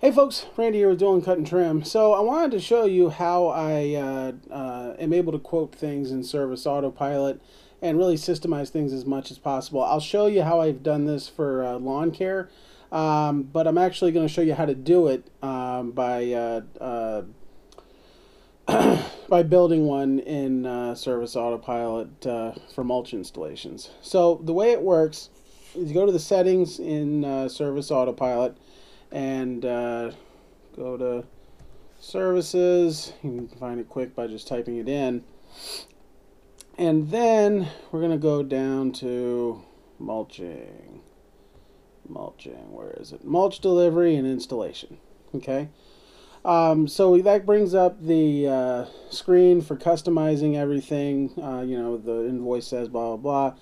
Hey folks, Randy here with Dulin Cut and Trim. So I wanted to show you how I uh, uh, am able to quote things in Service Autopilot and really systemize things as much as possible. I'll show you how I've done this for uh, lawn care, um, but I'm actually going to show you how to do it um, by uh, uh, by building one in uh, Service Autopilot for mulch installations. So the way it works is you go to the settings in Service Autopilot and uh, go to services. You can find it quick by just typing it in. And then we're going to go down to mulching. Mulching, where is it? Mulch delivery and installation. Okay. Um, so that brings up the uh, screen for customizing everything. Uh, you know, the invoice says blah, blah,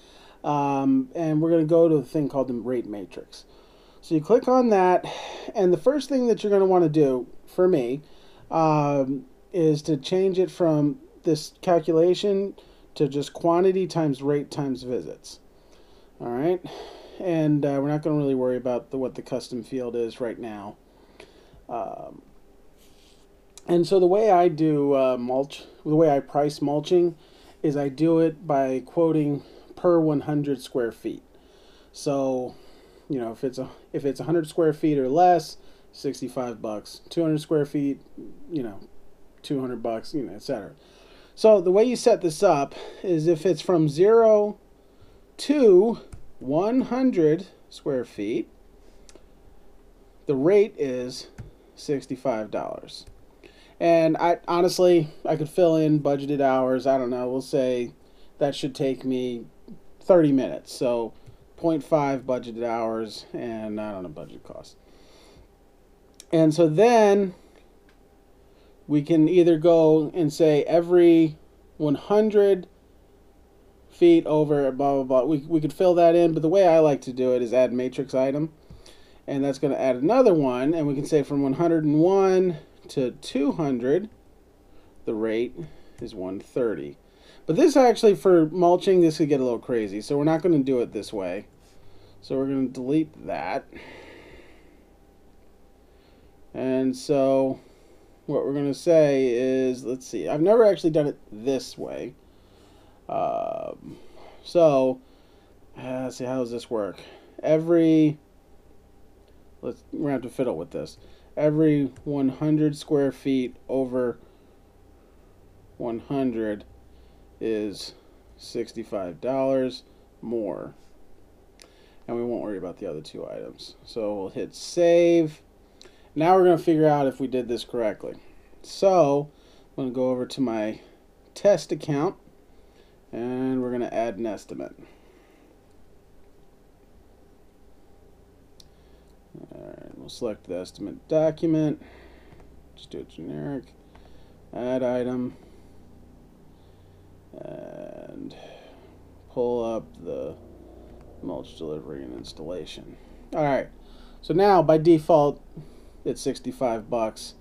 blah. Um, and we're going to go to the thing called the rate matrix. So you click on that, and the first thing that you're going to want to do, for me, um, is to change it from this calculation to just quantity times rate times visits. All right, and uh, we're not going to really worry about the, what the custom field is right now. Um, and so the way I do uh, mulch, the way I price mulching, is I do it by quoting per 100 square feet. So you know, if it's a if it's 100 square feet or less, 65 bucks. 200 square feet, you know, 200 bucks, you know, etc. So the way you set this up is if it's from 0 to 100 square feet, the rate is $65. And I honestly, I could fill in budgeted hours. I don't know. We'll say that should take me 30 minutes. So 0.5 budgeted hours and I don't know budget cost. And so then we can either go and say every 100 feet over blah blah blah. We, we could fill that in, but the way I like to do it is add matrix item. And that's going to add another one, and we can say from 101 to 200, the rate is 130. But this actually, for mulching, this could get a little crazy. So we're not going to do it this way. So we're going to delete that. And so what we're going to say is, let's see, I've never actually done it this way. Um, so, uh, let's see, how does this work? Every, let's, we're going to have to fiddle with this. Every 100 square feet over 100 is $65 more. And we won't worry about the other two items. So we'll hit save. Now we're going to figure out if we did this correctly. So I'm going to go over to my test account and we're going to add an estimate. Alright, we'll select the estimate document. Just do it generic. Add item and pull up the mulch delivery and installation. All right, so now by default it's 65 bucks,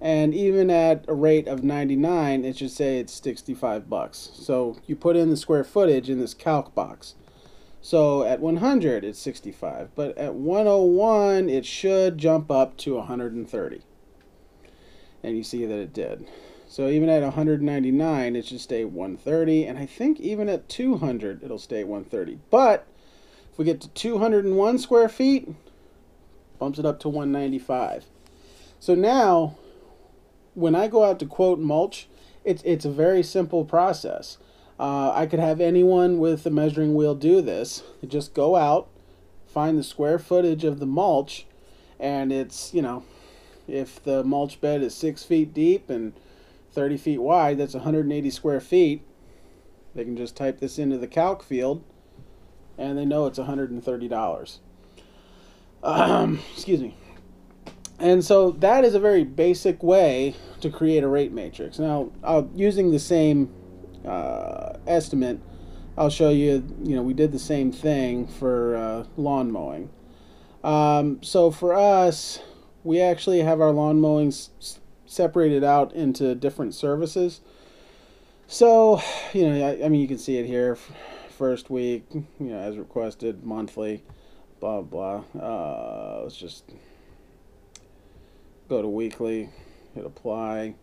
and even at a rate of 99, it should say it's 65 bucks. So you put in the square footage in this calc box. So at 100 it's 65, but at 101 it should jump up to 130. And you see that it did. So even at 199, it should stay 130, and I think even at 200, it'll stay 130. But we get to 201 square feet, bumps it up to 195. So now, when I go out to quote mulch, it's it's a very simple process. Uh, I could have anyone with a measuring wheel do this. They just go out, find the square footage of the mulch, and it's you know, if the mulch bed is six feet deep and 30 feet wide, that's 180 square feet. They can just type this into the calc field and they know it's $130. Um, excuse me. And so that is a very basic way to create a rate matrix. Now, I'll, using the same uh, estimate, I'll show you, you know, we did the same thing for uh, lawn mowing. Um, so for us, we actually have our lawn mowing separated out into different services. So, you know, I, I, mean, you can see it here. First week, you know, as requested, monthly, blah blah. Uh, let's just Go to weekly, hit apply.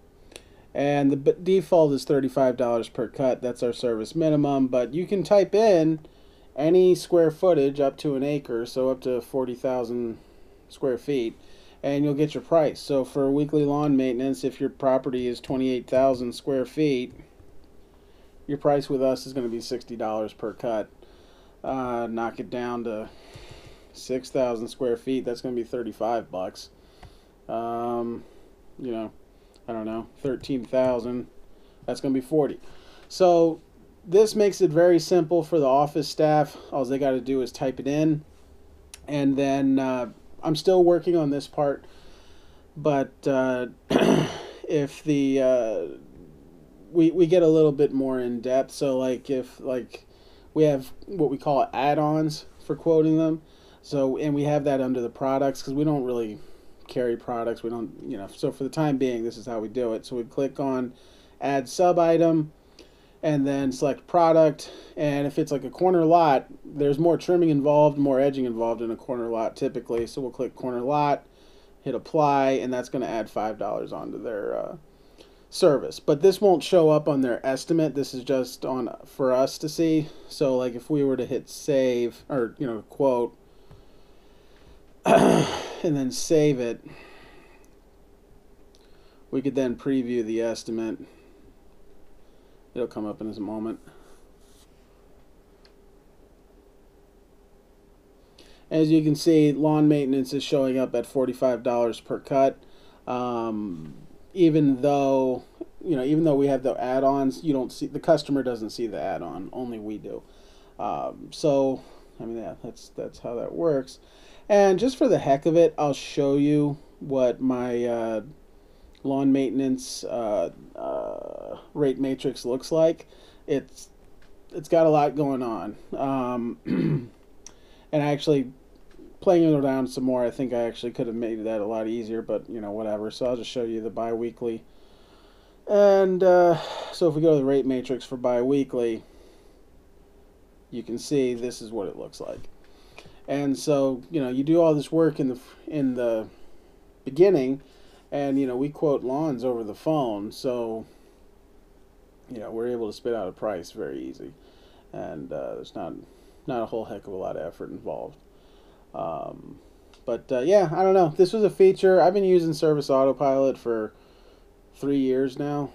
And the default is $35 per cut. That's our service minimum. But you can type in any square footage up to an acre, so up to 40,000 square feet, and you'll get your price. So for weekly lawn maintenance, if your property is 28,000 square feet, your price with us is going to be $60 per cut. Uh, knock it down to 6,000 square feet, that's going to be 35 bucks. Um, you know, I don't know, 13,000, that's going to be 40. So this makes it very simple for the office staff. All they got to do is type it in. And then uh, I'm still working on this part. But uh, if the uh, we we get a little bit more in depth, so like if like we have what we call add-ons for quoting them. So and we have that under the products because we don't really carry products. We don't you know. So for the time being, this is how we do it. So we click on add sub item and then select product and if it's like a corner lot there's more trimming involved more edging involved in a corner lot typically so we'll click corner lot hit apply and that's going to add five dollars onto their uh, service but this won't show up on their estimate this is just on for us to see so like if we were to hit save or you know quote and then save it we could then preview the estimate It'll come up in a moment. As you can see, lawn maintenance is showing up at $45 per cut. Um, even though, you know, even though we have the add-ons, you don't see, the customer doesn't see the add-on, only we do. Um, so, I mean, yeah, that's, that's how that works. And just for the heck of it, I'll show you what my uh, lawn maintenance uh, uh, rate matrix looks like. It's it's got a lot going on, um, and I actually playing it around some more, I think I actually could have made that a lot easier, but you know whatever. So I'll just show you the biweekly, and uh, so if we go to the rate matrix for biweekly, you can see this is what it looks like. And so you know you do all this work in the in the beginning and you know we quote lawns over the phone so you know we're able to spit out a price very easy and uh, there's not not a whole heck of a lot of effort involved um, but uh, yeah i don't know. This was a feature. I've been using service autopilot for three years now.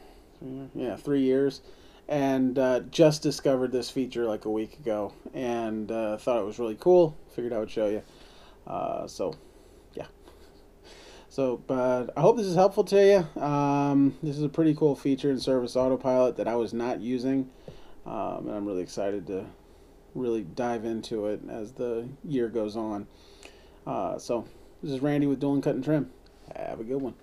Yeah three years. And uh, just discovered this feature like a week ago and uh, thought it was really cool. Figured i would show you. Uh, so yeah. so, but I hope this is helpful to you. Um, this is a pretty cool feature in Service Autopilot that I was not using, um, and I'm really excited to really dive into it as the year goes on. Uh, so, this is Randy with Dulin Cut and Trim. Have a good one.